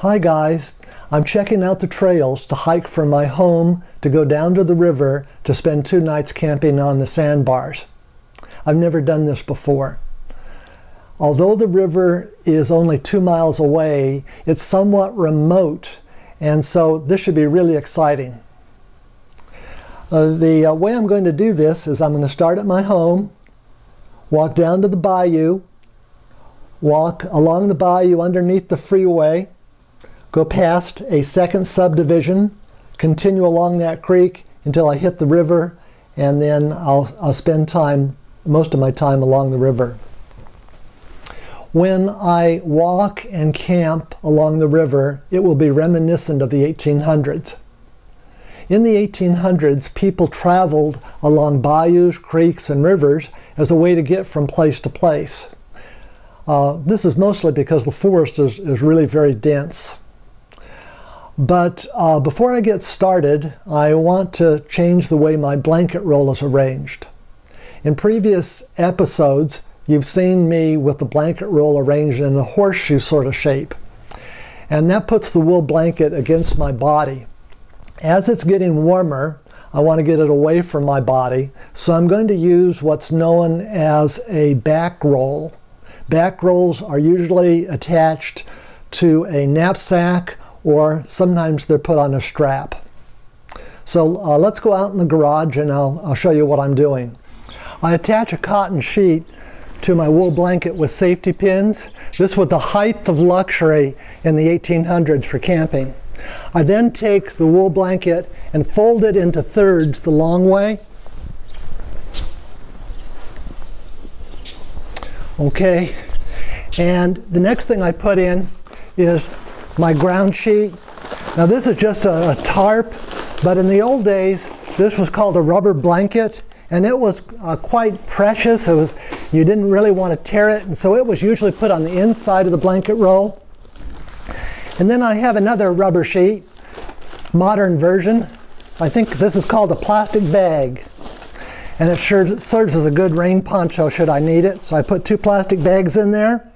Hi guys, I'm checking out the trails to hike from my home to go down to the river to spend two nights camping on the sandbars. I've never done this before. Although the river is only two miles away, it's somewhat remote and so this should be really exciting. Uh, the uh, way I'm going to do this is I'm going to start at my home, walk down to the bayou, walk along the bayou underneath the freeway, go past a second subdivision, continue along that creek until I hit the river, and then I'll, I'll spend time, most of my time along the river. When I walk and camp along the river, it will be reminiscent of the 1800s. In the 1800s, people traveled along bayous, creeks, and rivers as a way to get from place to place. Uh, this is mostly because the forest is, is really very dense. But uh, before I get started, I want to change the way my blanket roll is arranged. In previous episodes, you've seen me with the blanket roll arranged in a horseshoe sort of shape. And that puts the wool blanket against my body. As it's getting warmer, I want to get it away from my body, so I'm going to use what's known as a back roll. Back rolls are usually attached to a knapsack or sometimes they're put on a strap. So uh, let's go out in the garage and I'll, I'll show you what I'm doing. I attach a cotton sheet to my wool blanket with safety pins. This was the height of luxury in the 1800s for camping. I then take the wool blanket and fold it into thirds the long way. Okay, and the next thing I put in is my ground sheet. Now this is just a, a tarp, but in the old days, this was called a rubber blanket and it was uh, quite precious. It was, you didn't really want to tear it, and so it was usually put on the inside of the blanket roll. And then I have another rubber sheet, modern version. I think this is called a plastic bag. And it sure serves as a good rain poncho should I need it. So I put two plastic bags in there.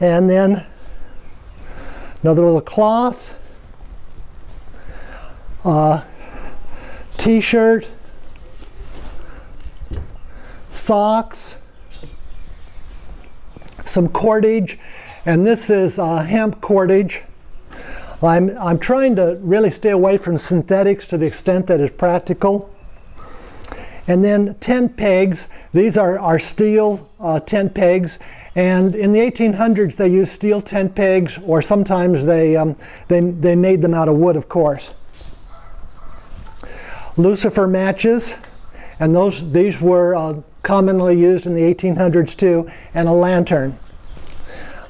And then another little cloth, t-shirt, socks, some cordage, and this is uh, hemp cordage. I'm, I'm trying to really stay away from synthetics to the extent that is practical. And then tent pegs, these are, are steel uh, tent pegs. And in the 1800s, they used steel tent pegs, or sometimes they, um, they, they made them out of wood, of course. Lucifer matches, and those, these were uh, commonly used in the 1800s too, and a lantern.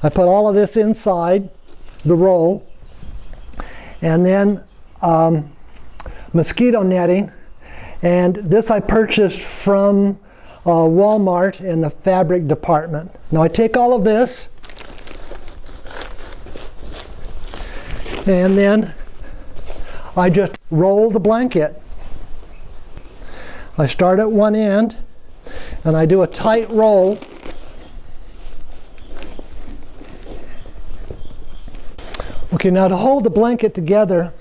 I put all of this inside the roll, and then um, mosquito netting, and this I purchased from uh, Walmart in the fabric department. Now I take all of this, and then I just roll the blanket. I start at one end, and I do a tight roll Okay, now to hold the blanket together,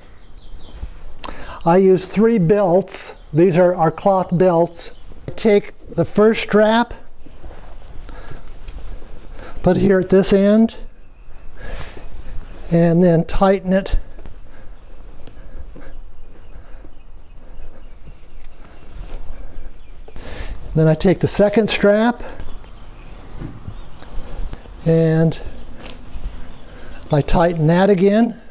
I use three belts. These are our cloth belts. Take the first strap, put it here at this end, and then tighten it Then I take the second strap and I tighten that again.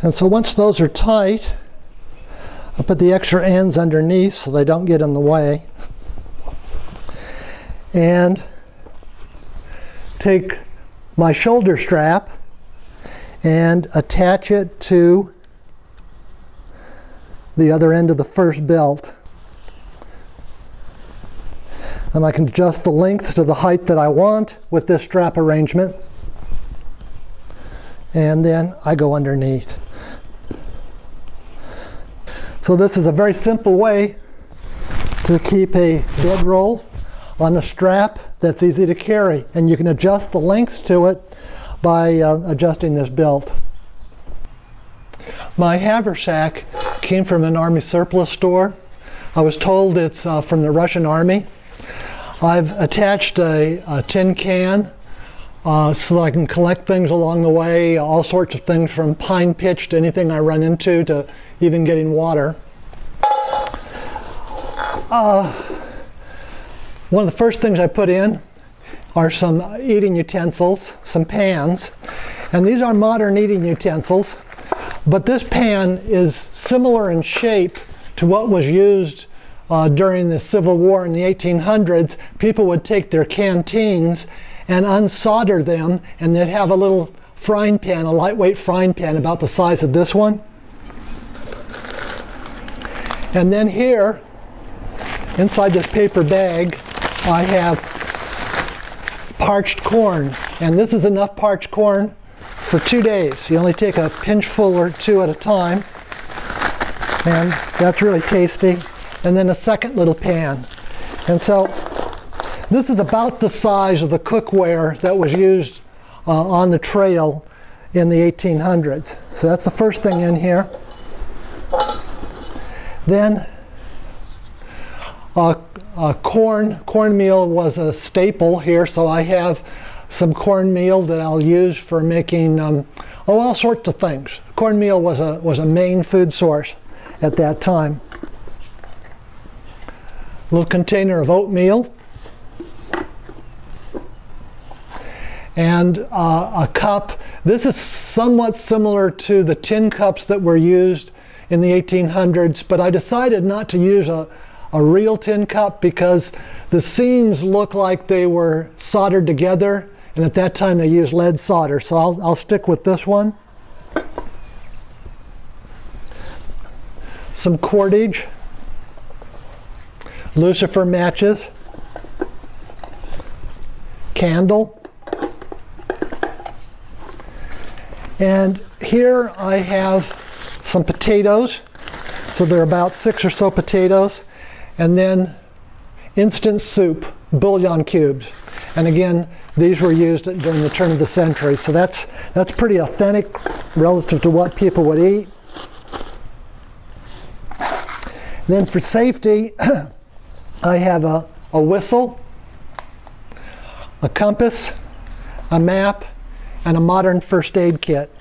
And so once those are tight, I put the extra ends underneath so they don't get in the way. And take my shoulder strap and attach it to the other end of the first belt. And I can adjust the length to the height that I want with this strap arrangement. And then I go underneath. So this is a very simple way to keep a bedroll on a strap that's easy to carry. And you can adjust the lengths to it by uh, adjusting this belt. My haversack came from an army surplus store. I was told it's uh, from the Russian army. I've attached a, a tin can uh, so that I can collect things along the way, all sorts of things from pine pitch to anything I run into to even getting water. Uh, one of the first things I put in are some eating utensils, some pans. And these are modern eating utensils, but this pan is similar in shape to what was used uh, during the Civil War in the 1800s. People would take their canteens and unsolder them, and they'd have a little frying pan, a lightweight frying pan about the size of this one. And then here, inside this paper bag, I have parched corn. And this is enough parched corn for two days. You only take a pinchful or two at a time. And that's really tasty. And then a second little pan. And so this is about the size of the cookware that was used uh, on the trail in the 1800s. So that's the first thing in here. Then uh, uh, corn, cornmeal was a staple here, so I have some cornmeal that I'll use for making um, oh, all sorts of things. Cornmeal was a, was a main food source at that time. A little container of oatmeal. And uh, a cup. This is somewhat similar to the tin cups that were used in the 1800s, but I decided not to use a, a real tin cup because the seams look like they were soldered together, and at that time they used lead solder, so I'll, I'll stick with this one. Some cordage, lucifer matches, candle, And here I have some potatoes. So there are about six or so potatoes. And then instant soup, bouillon cubes. And again, these were used during the turn of the century. So that's, that's pretty authentic relative to what people would eat. Then for safety, I have a, a whistle, a compass, a map, and a modern first aid kit.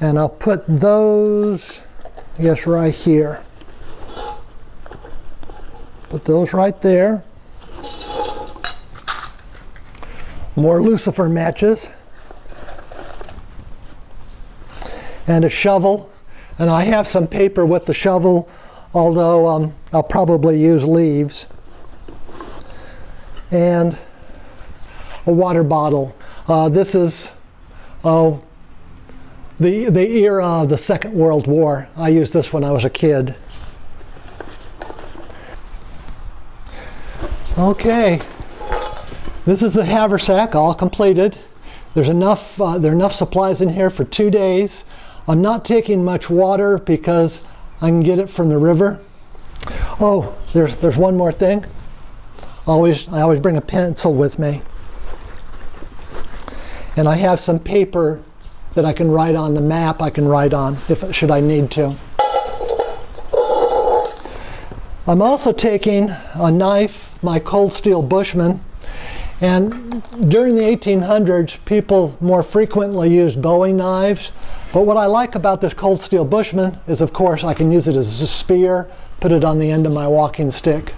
And I'll put those, guess, right here. Put those right there. More lucifer matches. And a shovel. And I have some paper with the shovel, although um, I'll probably use leaves. And a water bottle. Uh, this is oh, the, the era of the Second World War. I used this when I was a kid. Okay, this is the haversack all completed. There's enough, uh, there are enough supplies in here for two days. I'm not taking much water because I can get it from the river. Oh, there's, there's one more thing. Always, I always bring a pencil with me. And I have some paper that I can write on the map I can write on if should I need to. I'm also taking a knife, my cold steel Bushman, and during the 1800s people more frequently used Bowie knives, but what I like about this cold steel Bushman is of course I can use it as a spear, put it on the end of my walking stick.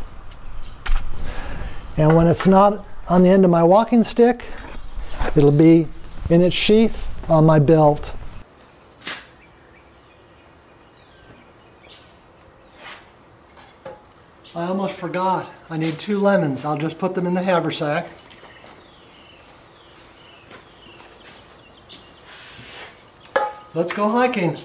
And when it's not on the end of my walking stick, It'll be in its sheath on my belt. I almost forgot. I need two lemons. I'll just put them in the haversack. Let's go hiking.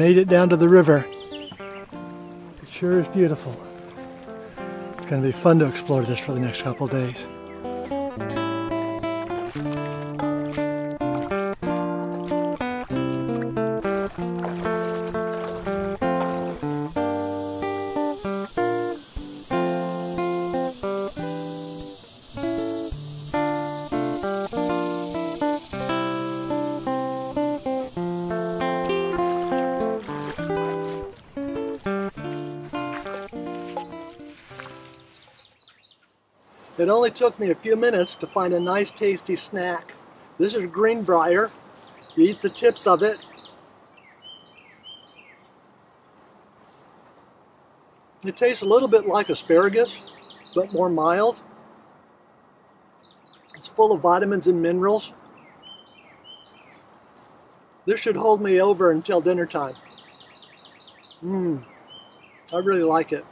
Made it down to the river. It sure is beautiful. It's going to be fun to explore this for the next couple days. It only took me a few minutes to find a nice tasty snack. This is greenbrier. You eat the tips of it. It tastes a little bit like asparagus, but more mild. It's full of vitamins and minerals. This should hold me over until dinner time. Mmm, I really like it.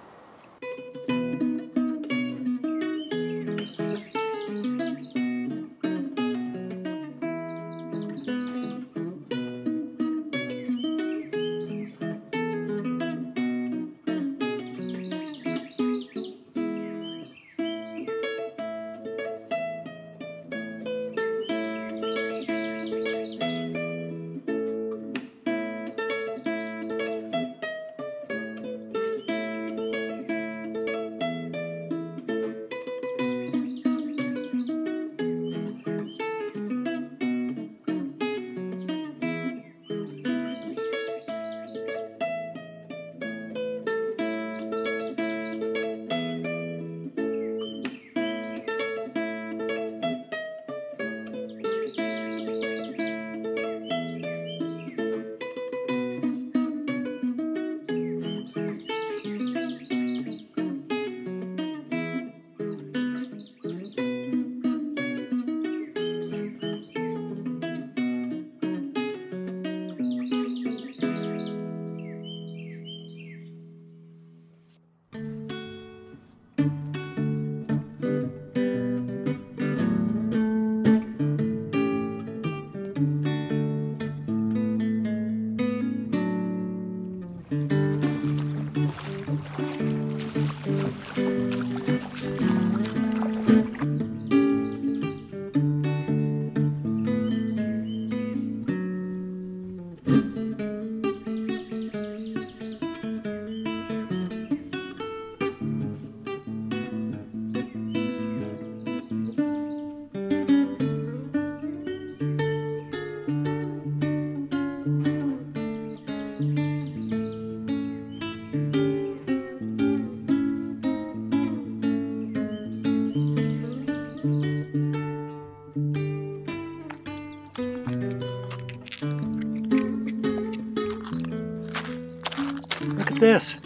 This,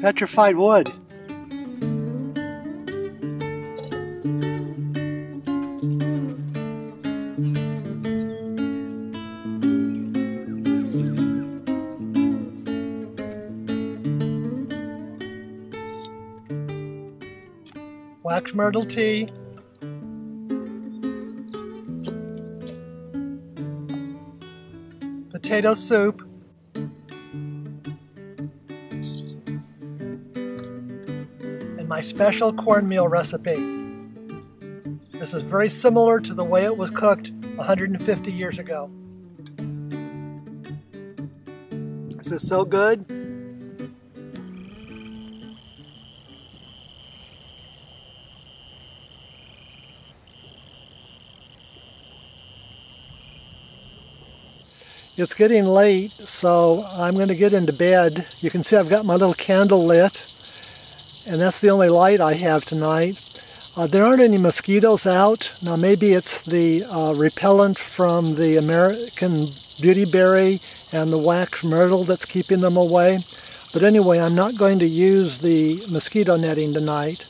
petrified wood. Wax myrtle tea. Potato soup. My special cornmeal recipe. This is very similar to the way it was cooked 150 years ago. This is so good. It's getting late, so I'm going to get into bed. You can see I've got my little candle lit and that's the only light I have tonight. Uh, there aren't any mosquitoes out. Now maybe it's the uh, repellent from the American beautyberry and the wax myrtle that's keeping them away. But anyway, I'm not going to use the mosquito netting tonight.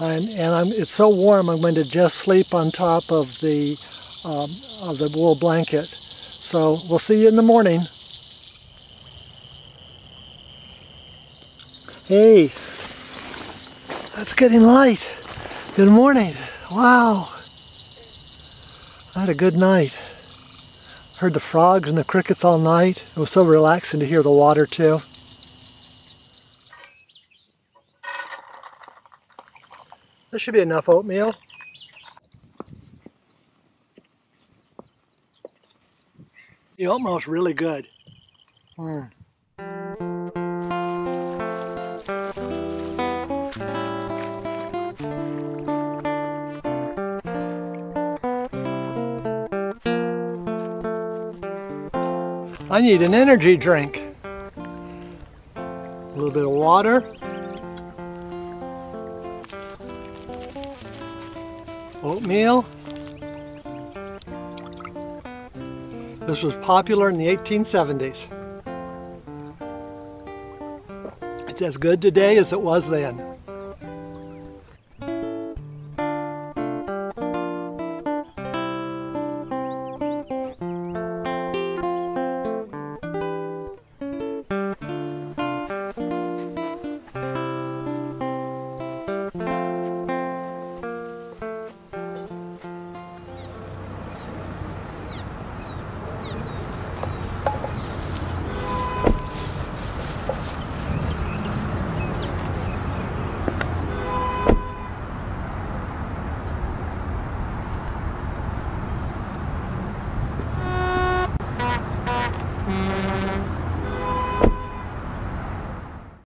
And, and I'm it's so warm, I'm going to just sleep on top of the, um, of the wool blanket. So we'll see you in the morning. Hey, it's getting light. Good morning. Wow. I had a good night. Heard the frogs and the crickets all night. It was so relaxing to hear the water too. There should be enough oatmeal. The oatmeal is really good. Mm. I need an energy drink. A little bit of water. Oatmeal. This was popular in the 1870s. It's as good today as it was then.